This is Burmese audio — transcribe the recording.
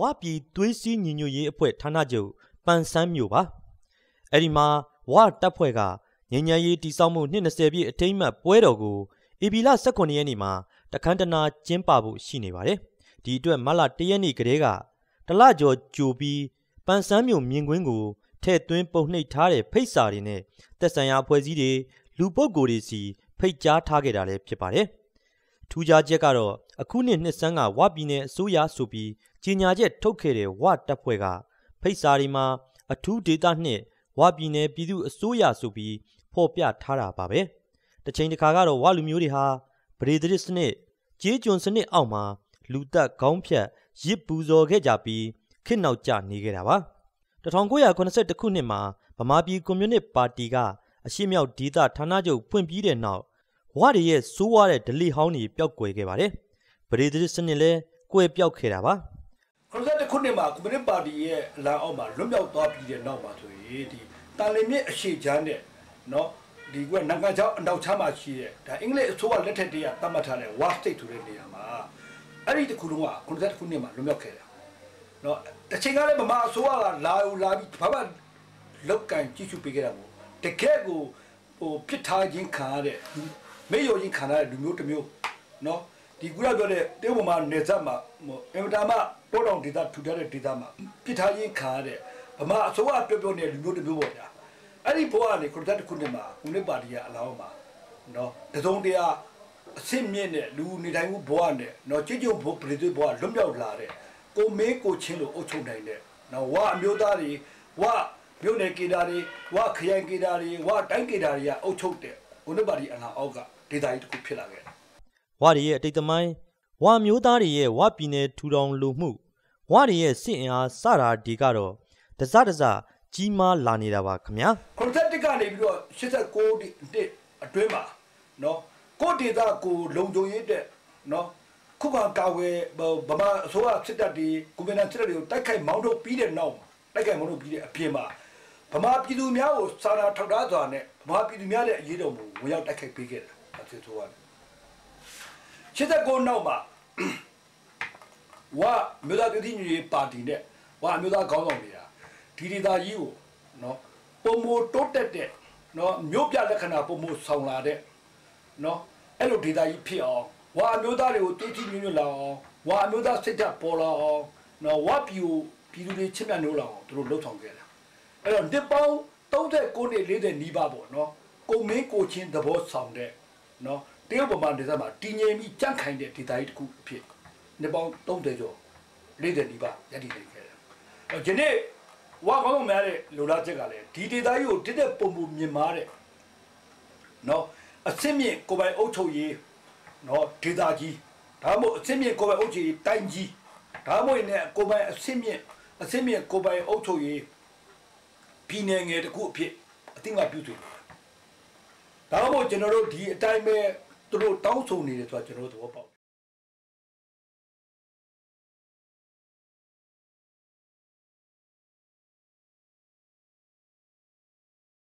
ဝပြည်သွေးစည်းညီညွတ်ရေးအဖွဲ့ဌာနချုပ်ပန်ဆန်းမြို့ပါအဲ့ဒီမှာဝတပ်ဖွဲ့ကငញ្ញရေးတိစောက်မှုနှစ်20ပြည့်အထိမ်းအမှတ်ပွဲတော်ကိုဧပြီလ18ရက်နေ့မှာတခန်းတနာကျင်းပဖို့ရှိနေပါတယ်ဒီအတွက်မလ1ရက်နေ့ကတည်းကတလကျော်ကြိုပြီးပန်ဆန်းမြို့မြင်ကွင်းကိုထဲ့သွင်းပုံနှိပ်ထားတဲ့ဖိတ်စာတွေနဲ့သက်ဆိုင်ရာအဖွဲ့အစည်းတွေလူပုဂ္ဂိုလ်တွေစီဖိတ်ကြားထားခဲ့တာလည်းဖြစ်ပါတယ် ထူးခြားချက်ကတော့အခုနှစ်နှစ်ဆန်းကဝပြည်နယ်အစိုးရဆိုပြီးကြီးညာချက်ထုတ်ခဲ့တဲ့ဝတပ်ဖွဲ့ကဖိတ်စာတွေမှာအထူးဒေသနှစ်ဝပြည်နယ်ပြည်သူအစိုးရဆိုပြီးဖော်ပြထားတာပါပဲတစ်ချိန်တစ်ခါကတော့ဝလူမျိုးတွေဟာဗရေဒရစ်စနစ်ကြေးကျွန်စနစ်အောက်မှာလူသက်ခေါင်းဖြတ်ရစ်ပူဇော်ခဲ့ကြပြီးခေတ်နောက်ကျနေခဲ့တာပါ1981ခုနှစ်မှာဗမာပြည်ကွန်မြူနစ်ပါတီကအရှိမြောက်ဒေသဌာနချုပ်ဖွင့်ပြီးတဲ့နောက် ဝရရဲ့စိုးဝါတဲ့ဒလီဟောင်းတွေပျောက်ကွယ်ခဲ့ပါတယ်ဗရေဒရစ်စနစ်လည်းကွယ်ပြောက်ခဲ့တာပါ90ခုနှစ်မှာကွန်မြူနစ်ပါတီရဲ့အလံအောက်မှာလွတ်မြောက်သွားပြီးတဲ့နောက်မှာဆိုရင်ဒီတာလင်မြစ်အရှိချမ်းတဲ့နော်ဒီကနိုင်ငံချောင်းအနောက်ချမ်းမှာရှိတဲ့ဒါအင်္ဂလိပ်အစိုးရလက်ထက်တည်းကသတ်မှတ်ထားတဲ့ War State ဆိုတဲ့နေရာမှာအဲ့ဒီတခုလုံးက90ခုနှစ်မှာလွတ်မြောက်ခဲ့တာနော်တချိန်ကလည်းဗမာအစိုးရကလာယူလာပြီးဘာမှလောက်ကန်ကြည့်ရှုပေးခဲ့တာမို့တကယ်ကိုဟိုပြစ်ထားခြင်းခံရတဲ့ မေယောချင်းခံရတဲ့လူမျိုးတစ်မျိုးနော်ဒီကုရပြောတဲ့တေဝမာနေဇတ်မှာအင်မတာမတောတောင်ဒေသထူထားတဲ့ဒေသမှာပြစ်ထားခြင်းခံရတဲ့ဗမာအစိုးရပြောပြောနေတဲ့လူမျိုးတစ်မျိုးပေါ့ဗျာအဲ့ဒီဘဝကနေခုတက်တစ်ခုနှစ်မှာဦးနေပါတီကအလောင်းမှာနော်တစုံတရာအစ်မြင့်တဲ့လူနေတိုင်းဘဝနဲ့နော်ကြည်ကြုံဘုပရိသေဘဝလွတ်မြောက်လာတဲ့ကိုမေးကိုချင်းလို့အုပ်ချုပ်နိုင်တဲ့နော်ဝအမျိုးသားတွေဝမြို့နယ်ကေတာတွေဝခရိုင်ကေတာတွေဝတိုင်းကေတာတွေကအုပ်ချုပ်တဲ့ ဦးနေပါတီအလားအောက်ကဒေသကြီးတစ်ခုဖြစ်လာခဲ့တယ်ဝရီရဲ့အတိတ်သမိုင်းဝမျိုးသားတွေရဲ့ဝပြည်နယ်ထူထောင်လူမှုဝရီရဲ့စစ်အင်အားစတာဒီကတော့တစတစကြီးမားလာနေတာပါခင်ဗျာ81ကနေပြီးတော့89နှစ်အတွင်းမှာနော်ကိုဒေတာကိုလုံခြုံရေးတဲ့နော်ခုခံကာဝယ်ဗမာအစိုးရစစ်တပ်တွေကွန်မြူနစ်စစ်တပ်တွေကိုတိုက်ခိုက်မောင်းထုတ်ပြီးတဲ့နောက်တိုက်ခိုက်မောင်းထုတ်ပြီးတဲ့အပြင်မှာ ဗမာပြည်သူများကိုစာနာထောက်ထားစွာနဲ့ဗမာပြည်သူများရဲ့အရေးတော်ပုံဝင်ရောက်တိုက်ခိုက်ပေးခဲ့တာအစစ်ဆိုရတယ်89နောက်မှာဝါမြို့သားပြည်သူ့ညီပါတီနဲ့ဝါမြို့သားခေါင်းဆောင်တွေကဒီဒေသကြီးကိုနော်ပုံမတိုးတက်တဲ့နော်မြို့ပြလက္ခဏာပုံမဆောင်လာတဲ့နော်အဲ့လိုဒေသကြီးဖြစ်အောင်ဝါအမျိုးသားတွေကိုတွေးကြည့်ညွှန်လာအောင်ဝါအမျိုးသားစိတ်ဓာတ်ပေါ်လာအောင်နော်ဝါပြည်ကိုပြည်သူတွေချစ်မြတ်နိုးလာအောင်သူတို့လှုပ်ဆောင်ခဲ့တာ အဲ့တော့ဒီပေါင်း39နှစ်40နီးပါးပေါ့နော်ကိုမင်းကိုချင်းသဘောဆောင်တဲ့နော်တရုတ်ဗမာဒေသမှာတည်ငြိမ်ပြီးကြန့်ခိုင်တဲ့ဒေသကြီးတစ်ခုအဖြစ်နှစ်ပေါင်း30ကျော်40နီးပါးရည်တည်နေခဲ့တယ်အဲ့ဒီနေ့ဝါကောင်းများတဲ့လူလားချက်ကလည်းဒီဒေသကြီးကိုတစ်သက်ပုံပုံမြင်မာတဲ့နော်အစစ်မြင့်ကိုပိုင်အုပ်ချုပ်ရေးနော်ဒေသကြီးဒါမှမဟုတ်အစစ်မြင့်ကိုပိုင်အုပ်ချုပ်ရေးတိုင်းကြီးဒါမှမဟုတ်လည်းကိုပိုင်အစစ်မြင့်အစစ်မြင့်ကိုပိုင်အုပ်ချုပ်ရေး ပြည်နယ်ငယ်တစ်ခုအဖြစ်အသိမှပြုစုဒါမှမဟုတ်ကျွန်တော်တို့ဒီအတိုင်းပဲသူတို့တောင်းဆိုနေတယ်ဆိုတာကျွန်တော်တို့သဘောပေါက်